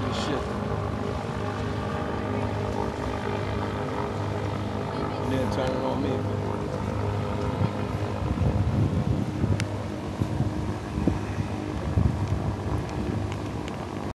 to the ship. And then turn it on me.